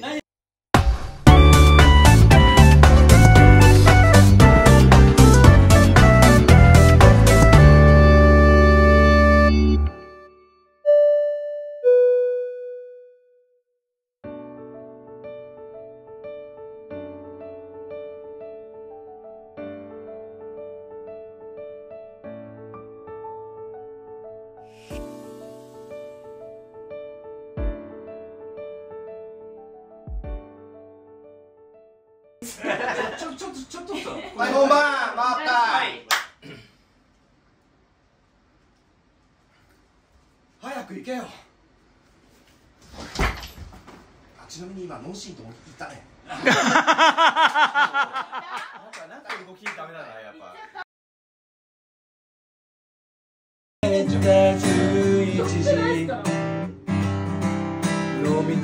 何?ちょちょっとちょっとさはい。本番回ったはい。早く行けよ。あちなみに今脳震盪も言ったね。なんかなんか動きダメだなやっぱ。近づい一時。飲み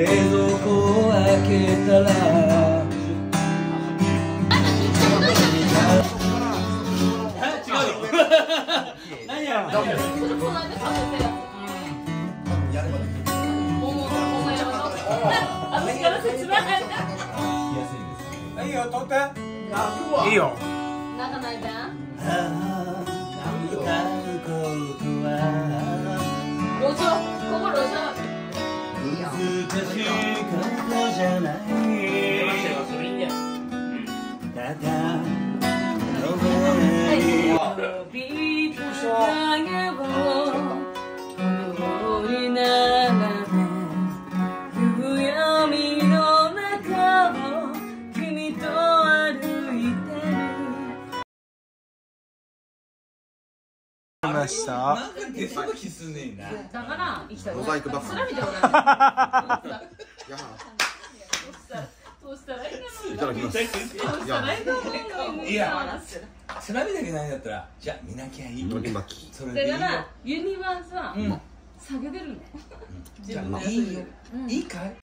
冷蔵庫を開けたら違うよ。何やるちょっとこの間食べたややればできるつ桃の桃山の私から説明入ったいいよ取って。いいよなんかないべじゃない。ただました。なんか出そうな気すんねんな。だから生きたモザイクバいない。やどうしただきます。どうしたらいやつらみだけないんだったらじゃあ見なきゃいい。のり巻きそれでユニバースはうん。下げてるねじゃあいいよ。いいかい？